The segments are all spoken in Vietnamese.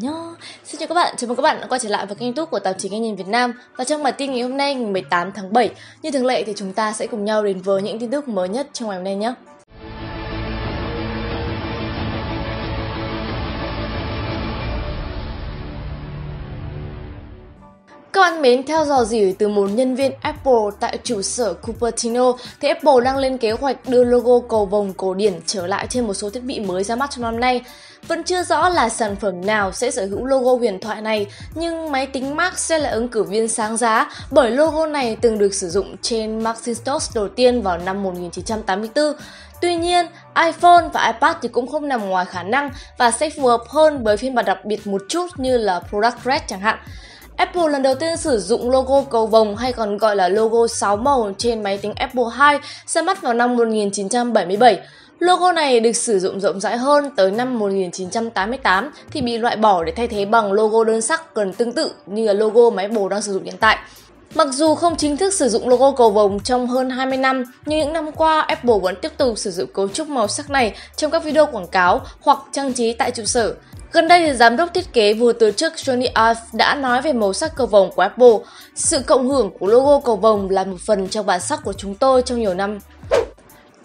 Nhớ. Xin chào các bạn, chào mừng các bạn đã quay trở lại với kênh youtube của tạp chí Nghe Nhìn Việt Nam Và trong bản tin ngày hôm nay, ngày 18 tháng 7 Như thường lệ thì chúng ta sẽ cùng nhau đến với những tin tức mới nhất trong ngày hôm nay nhé Các bạn mến, theo dò dỉ từ một nhân viên Apple tại trụ sở Cupertino, thì Apple đang lên kế hoạch đưa logo cầu vồng cổ điển trở lại trên một số thiết bị mới ra mắt trong năm nay. Vẫn chưa rõ là sản phẩm nào sẽ sở hữu logo huyền thoại này, nhưng máy tính Mac sẽ là ứng cử viên sáng giá bởi logo này từng được sử dụng trên Macintosh đầu tiên vào năm 1984. Tuy nhiên, iPhone và iPad thì cũng không nằm ngoài khả năng và sẽ phù hợp hơn với phiên bản đặc biệt một chút như là Product Red chẳng hạn. Apple lần đầu tiên sử dụng logo cầu vồng hay còn gọi là logo 6 màu trên máy tính Apple II ra mắt vào năm 1977. Logo này được sử dụng rộng rãi hơn tới năm 1988 thì bị loại bỏ để thay thế bằng logo đơn sắc gần tương tự như là logo máy Apple đang sử dụng hiện tại. Mặc dù không chính thức sử dụng logo cầu vồng trong hơn 20 năm, nhưng những năm qua Apple vẫn tiếp tục sử dụng cấu trúc màu sắc này trong các video quảng cáo hoặc trang trí tại trụ sở. Gần đây thì giám đốc thiết kế vừa từ chức Johnny Ive đã nói về màu sắc cầu vồng của Apple. Sự cộng hưởng của logo cầu vồng là một phần trong bản sắc của chúng tôi trong nhiều năm.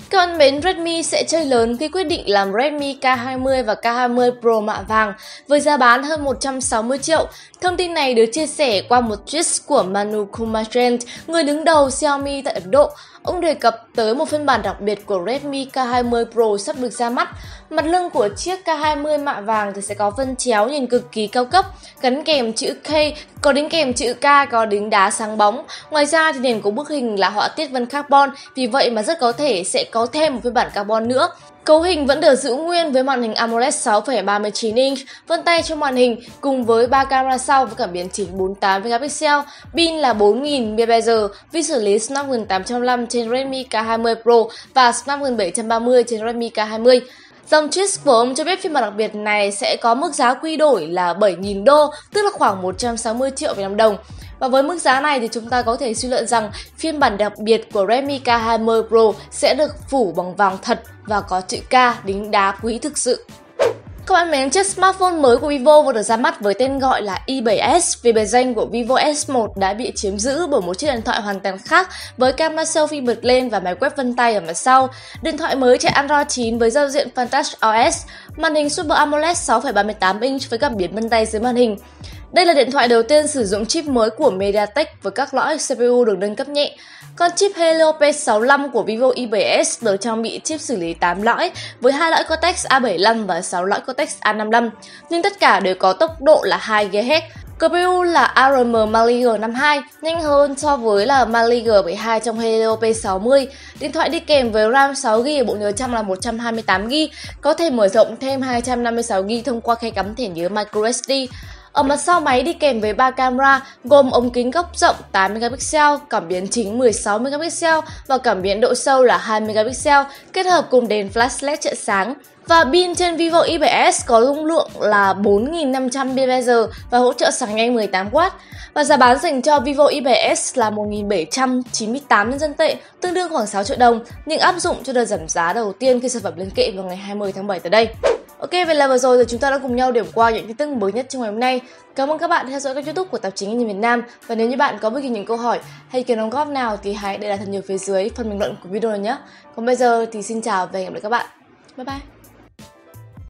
Các bạn mến, Redmi sẽ chơi lớn khi quyết định làm Redmi K20 và K20 Pro mạ vàng với giá bán hơn 160 triệu. Thông tin này được chia sẻ qua một tweet của Manu Kumarchand, người đứng đầu Xiaomi tại Ấn Độ. Ông đề cập tới một phiên bản đặc biệt của Redmi K20 Pro sắp được ra mắt. Mặt lưng của chiếc K20 mạ vàng thì sẽ có vân chéo nhìn cực kỳ cao cấp, gắn kèm chữ K, có đính kèm chữ K có đính đá sáng bóng. Ngoài ra thì nền của bức hình là họa tiết vân carbon, vì vậy mà rất có thể sẽ có thêm một phiên bản carbon nữa. Cấu hình vẫn được giữ nguyên với màn hình AMOLED 6,39 inch, vân tay trong màn hình cùng với 3 camera sau với cảm biến chỉnh 48 megapixel, pin là 4000 mAh, vi xử lý Snapdragon 805 trên Redmi K20 Pro và Snapdragon 730 trên Redmi K20. Dòng Cheese của ông cho biết phiên bản đặc biệt này sẽ có mức giá quy đổi là 7.000 đô, tức là khoảng 160 triệu Việt Nam đồng. Và với mức giá này thì chúng ta có thể suy luận rằng phiên bản đặc biệt của Redmi K20 Pro sẽ được phủ bằng vàng thật và có chữ K đính đá quý thực sự. Các bạn mến, chiếc smartphone mới của Vivo vừa được ra mắt với tên gọi là i7s vì bề danh của Vivo S1 đã bị chiếm giữ bởi một chiếc điện thoại hoàn toàn khác với camera selfie bật lên và máy quét vân tay ở mặt sau. Điện thoại mới chạy Android 9 với giao diện Fantash OS, màn hình Super AMOLED 6,38 inch với cảm biến vân tay dưới màn hình. Đây là điện thoại đầu tiên sử dụng chip mới của MediaTek với các lõi CPU được nâng cấp nhẹ. Còn chip Helio P65 của Vivo i7s được trang bị chip xử lý 8 lõi với hai lõi Cortex A75 và 6 lõi Cortex A55, nhưng tất cả đều có tốc độ là 2 GHz. CPU là ARM Mali G52, nhanh hơn so với là Mali G72 trong Helio P60. Điện thoại đi kèm với RAM 6GB, bộ nhớ trong là 128GB, có thể mở rộng thêm 256GB thông qua khe cắm thẻ nhớ microSD. Ờ, Ở mặt sau máy đi kèm với 3 camera gồm ống kính góc rộng 8 megapixel, cảm biến chính 16 megapixel và cảm biến độ sâu là 2 megapixel kết hợp cùng đèn flash LED trợ sáng. Và pin trên Vivo i7s có dung lượng là 4500 mAh và hỗ trợ sạc nhanh 18W. Và giá bán dành cho Vivo i7s là 1798 nhân dân tệ, tương đương khoảng 6 triệu đồng, nhưng áp dụng cho đợt giảm giá đầu tiên khi sản phẩm lên kệ vào ngày 20 tháng 7 tới đây. Ok, vậy là vừa rồi rồi chúng ta đã cùng nhau điểm qua những tin tức mới nhất trong ngày hôm nay. Cảm ơn các bạn theo dõi kênh youtube của Tạp chí Nghe Việt Nam. Và nếu như bạn có bất kỳ những câu hỏi hay kiến đóng góp nào thì hãy để lại thật nhiều phía dưới phần bình luận của video này nhé. Còn bây giờ thì xin chào và hẹn gặp lại các bạn. Bye bye.